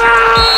Ah!